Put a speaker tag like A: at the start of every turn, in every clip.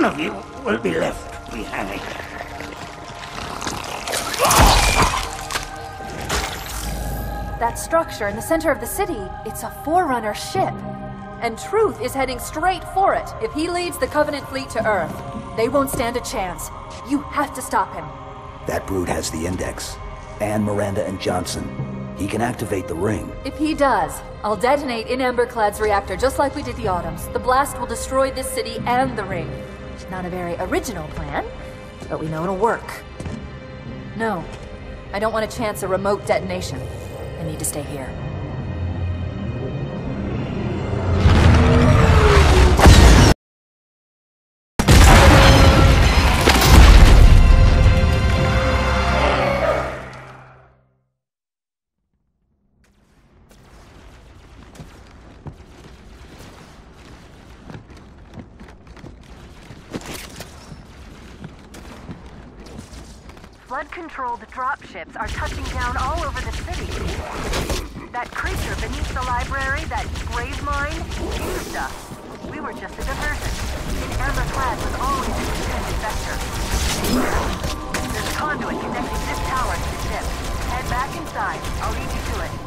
A: none of you will be left behind.
B: That structure in the center of the city, it's a Forerunner ship. And Truth is heading straight for it. If he leads the Covenant fleet to Earth, they won't stand a chance. You have to stop him.
C: That brute has the Index. And Miranda and Johnson. He can activate the ring.
B: If he does, I'll detonate In Amber Clad's reactor just like we did the Autumns. The blast will destroy this city and the ring. Not a very original plan, but we know it'll work. No, I don't want to chance a remote detonation. I need to stay here.
D: Flood-controlled dropships are touching down all over the city. That creature beneath the library, that Gravemind, used us. We were just a diversion. In Amber Clad was always an intended vector. There's a conduit connecting this tower to the ship. Head back inside. I'll lead you to it.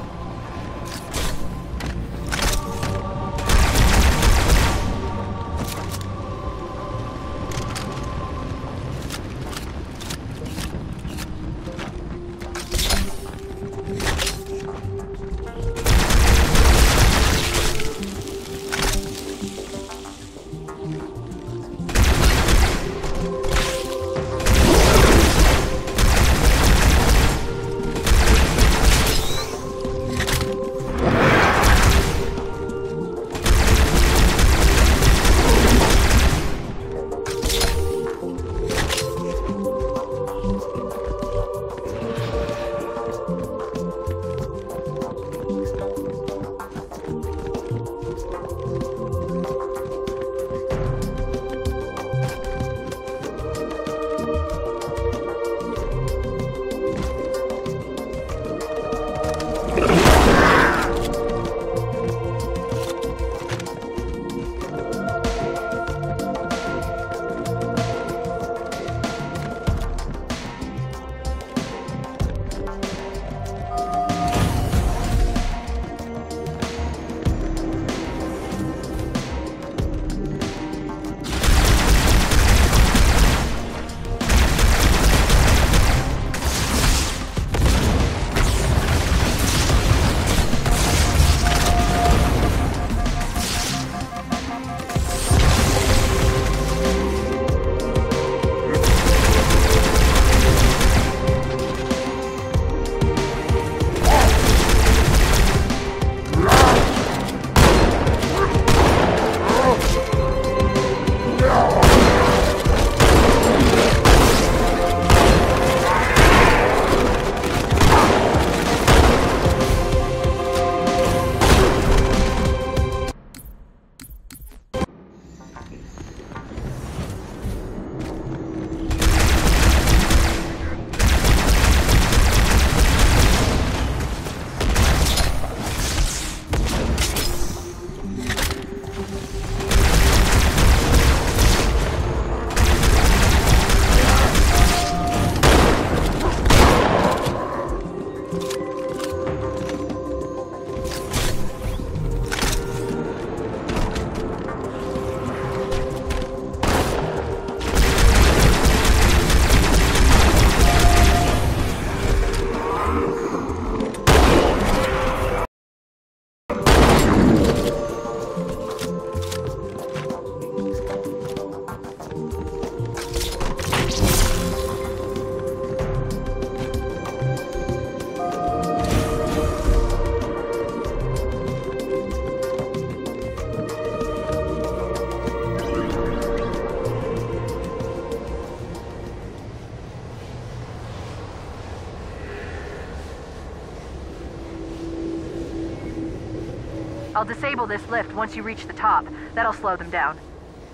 D: I'll disable this lift once you reach the top. That'll slow them down.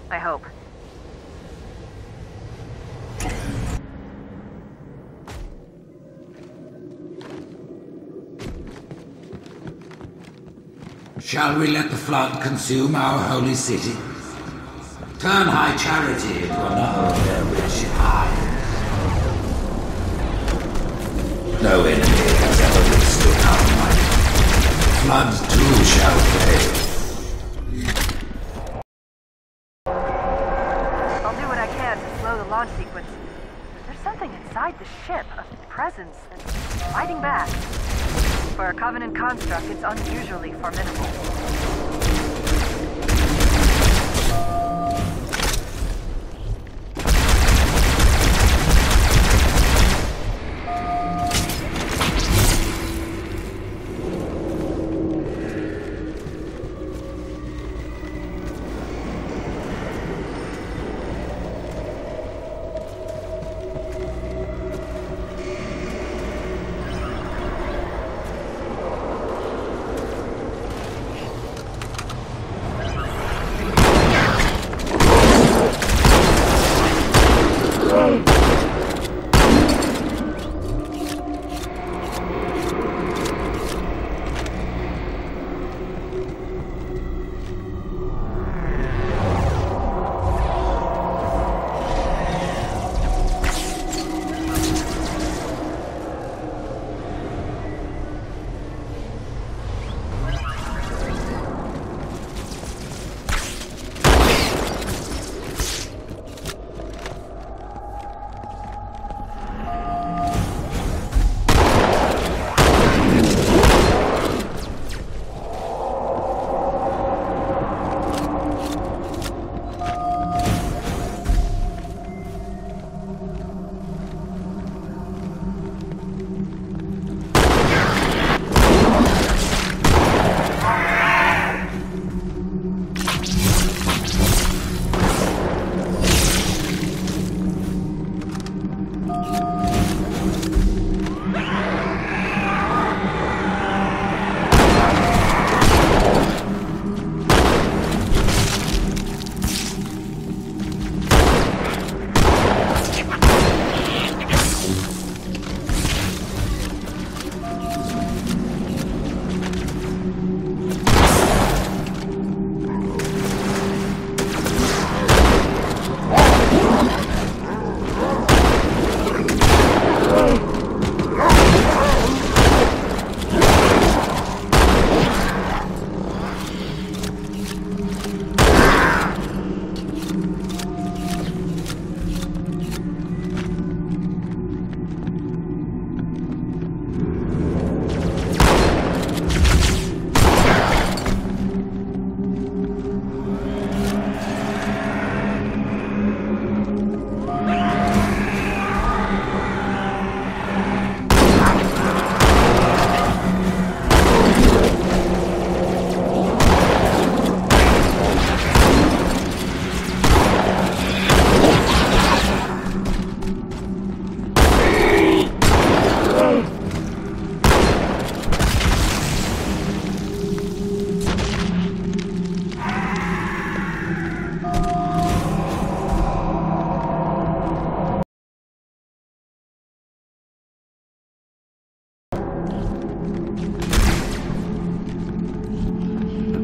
D: I hope.
E: Shall we let the flood consume our holy city? Turn high charity into another
D: construct, it's unusually formidable.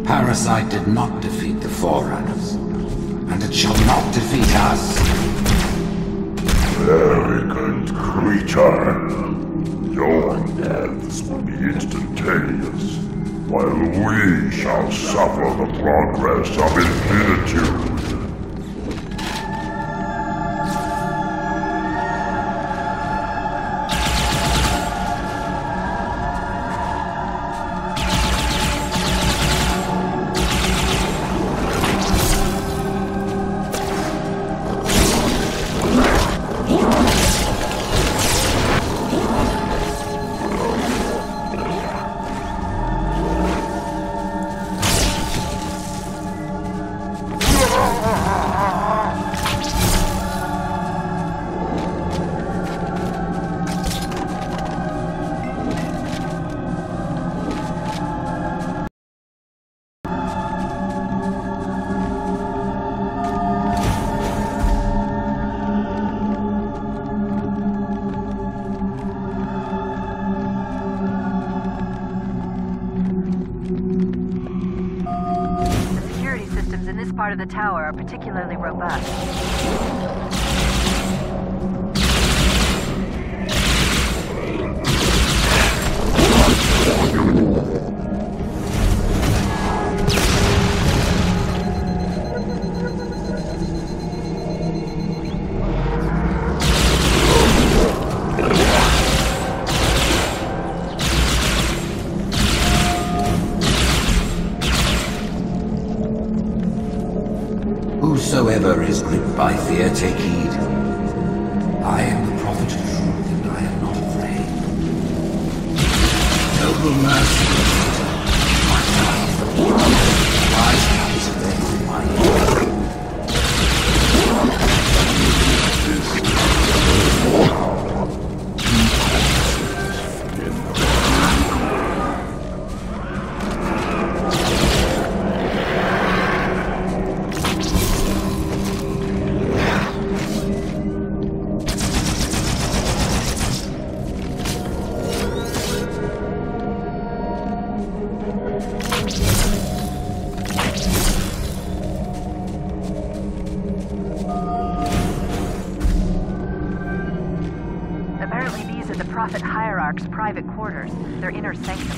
E: Parasite did not defeat the Forerunners, and it shall not defeat us.
F: Arrogant creature. Your deaths will be instantaneous, while we shall suffer the progress of infinitude.
D: Part of the tower are particularly robust.
E: Mercy,
D: private quarters, their inner sanctum.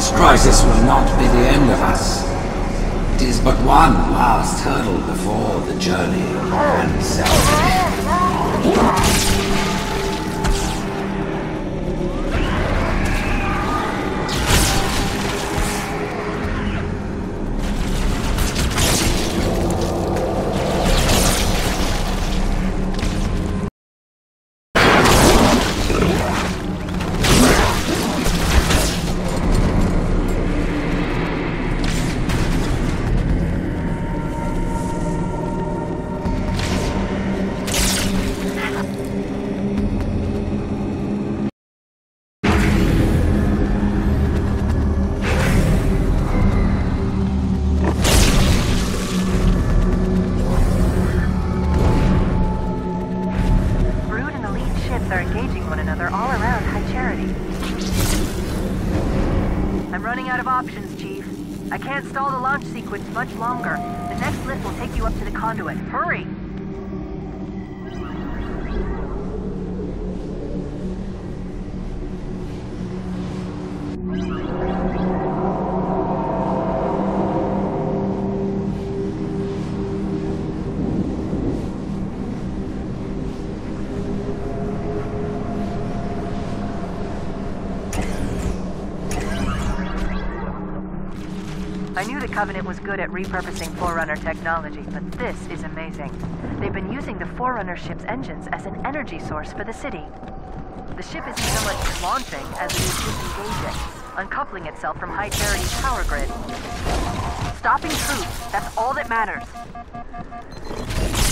E: This crisis will not be the end of us. It is but one last hurdle before the journey and self.
D: I'm running out of options, Chief. I can't stall the launch sequence much longer. The next lift will take you up to the conduit. Hurry! I knew the Covenant was good at repurposing Forerunner technology, but this is amazing. They've been using the Forerunner ship's engines as an energy source for the city. The ship isn't so much launching as it is disengaging, uncoupling itself from High Charity's power grid. Stopping truth, that's all that matters.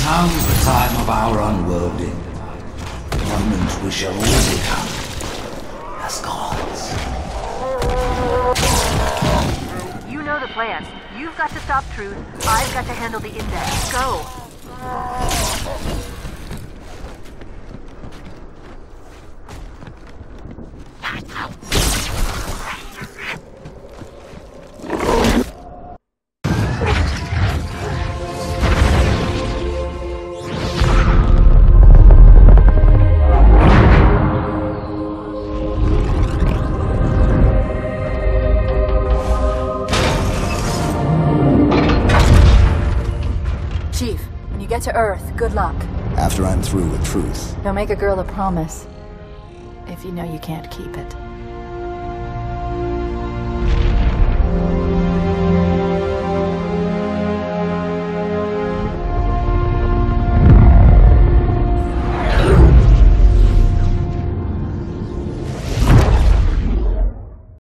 E: Now is the time of our unworlding. The moment we shall all become as gods.
D: You know the plan. You've got to stop truth. I've got to handle the index. Go! To Earth. Good luck.
C: After I'm through with truth.
D: Don't make a girl a promise. If you know you can't keep it.